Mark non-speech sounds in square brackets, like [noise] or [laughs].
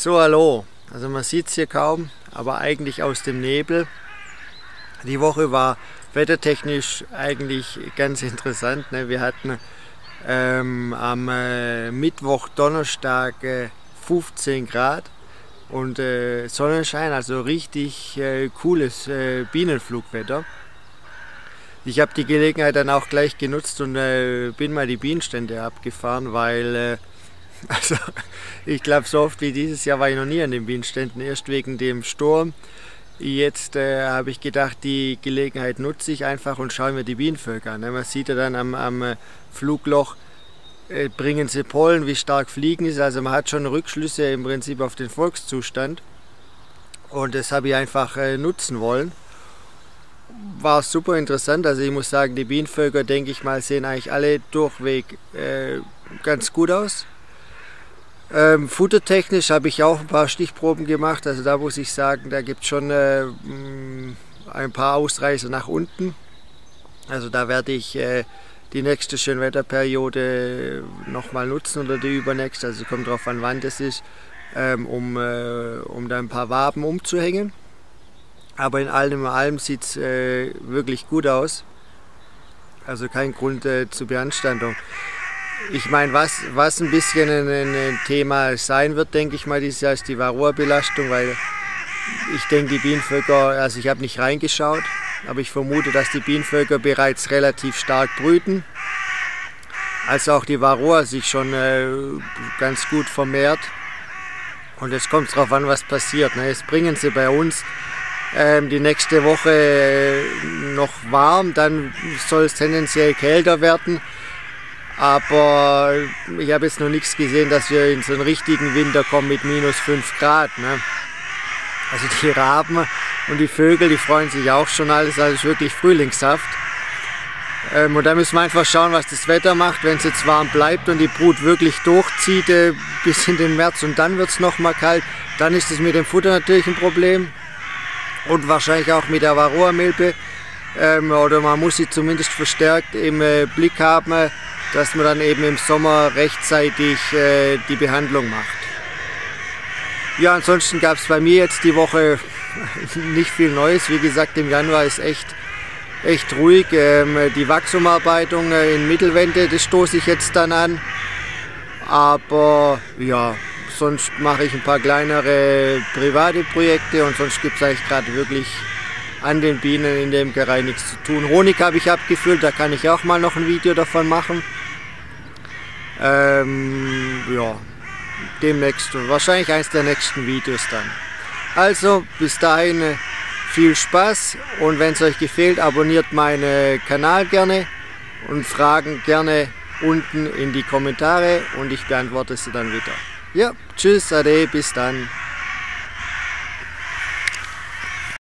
So, hallo. Also man sieht es hier kaum, aber eigentlich aus dem Nebel. Die Woche war wettertechnisch eigentlich ganz [laughs] interessant. Ne? Wir hatten ähm, am äh, Mittwoch, Donnerstag äh, 15 Grad und äh, Sonnenschein, also richtig äh, cooles äh, Bienenflugwetter. Ich habe die Gelegenheit dann auch gleich genutzt und äh, bin mal die Bienenstände abgefahren, weil also ich glaube, so oft wie dieses Jahr war ich noch nie an den Bienenständen, erst wegen dem Sturm. Jetzt äh, habe ich gedacht, die Gelegenheit nutze ich einfach und schaue mir die Bienenvölker an. Man sieht ja dann am, am äh, Flugloch, äh, bringen sie Pollen, wie stark fliegen sie. Also man hat schon Rückschlüsse im Prinzip auf den Volkszustand. Und das habe ich einfach äh, nutzen wollen. War super interessant. Also ich muss sagen, die Bienenvölker, denke ich mal, sehen eigentlich alle durchweg äh, ganz gut aus. Ähm, futtertechnisch habe ich auch ein paar Stichproben gemacht. Also da muss ich sagen, da gibt es schon äh, mm, ein paar Ausreißer nach unten. Also da werde ich äh, die nächste Schönwetterperiode nochmal nutzen oder die übernächste. Also kommt darauf an, wann das ist, ähm, um, äh, um da ein paar Waben umzuhängen. Aber in allem allem sieht es äh, wirklich gut aus. Also kein Grund äh, zur Beanstandung. Ich meine, was, was ein bisschen ein, ein, Thema sein wird, denke ich mal, dieses Jahr ist die Varroa-Belastung, weil ich denke, die Bienenvölker, also ich habe nicht reingeschaut, aber ich vermute, dass die Bienenvölker bereits relativ stark brüten. Also auch die Varroa sich schon äh, ganz gut vermehrt. Und jetzt kommt es darauf an, was passiert. Ne? Jetzt bringen sie bei uns ähm, die nächste Woche äh, noch warm, dann soll es tendenziell kälter werden. Aber ich habe jetzt noch nichts gesehen, dass wir in so einen richtigen Winter kommen mit minus 5 Grad. Ne? Also die Raben und die Vögel, die freuen sich auch schon alles, also ist wirklich Frühlingssaft. Ähm, und da müssen wir einfach schauen, was das Wetter macht. Wenn es jetzt warm bleibt und die Brut wirklich durchzieht äh, [laughs] bis in den März und dann wird es nochmal kalt, dann ist es mit dem Futter natürlich ein Problem. Und wahrscheinlich auch mit der Varroa-Milbe. Ähm, oder man muss sie zumindest verstärkt im äh, Blick haben dass man dann eben im Sommer rechtzeitig äh, die Behandlung macht. Ja, ansonsten gab es bei mir jetzt die Woche [laughs] nicht viel Neues. Wie gesagt, im Januar ist echt, echt ruhig. Ähm, die Wachsumarbeitung äh, in Mittelwände, das stoße ich jetzt dann an. Aber ja, sonst mache ich ein paar kleinere private Projekte und sonst gibt es eigentlich gerade wirklich an den Bienen in dem Gerei nichts zu tun. Honig habe ich abgefüllt, da kann ich auch mal noch ein Video davon machen. Ähm, ja, demnächst, wahrscheinlich eins der nächsten Videos dann. Also, bis dahin viel Spaß und wenn es euch gefällt, abonniert meinen Kanal gerne und Fragen gerne unten in die Kommentare und ich beantworte sie dann wieder. Ja, tschüss, ade, bis dann.